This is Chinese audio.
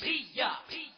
屁呀屁。